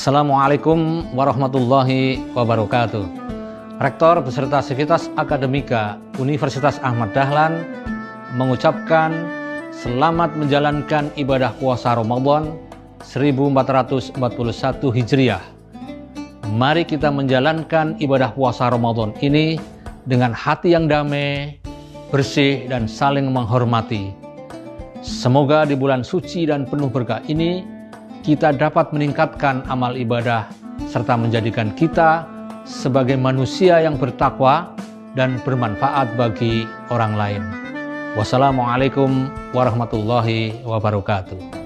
Assalamualaikum warahmatullahi wabarakatuh. Rektor beserta Sivitas Akademika Universitas Ahmad Dahlan mengucapkan selamat menjalankan ibadah puasa Ramadan 1441 Hijriah. Mari kita menjalankan ibadah puasa Ramadan ini dengan hati yang damai, bersih, dan saling menghormati. Semoga di bulan suci dan penuh berkah ini kita dapat meningkatkan amal ibadah serta menjadikan kita sebagai manusia yang bertakwa dan bermanfaat bagi orang lain. Wassalamualaikum warahmatullahi wabarakatuh.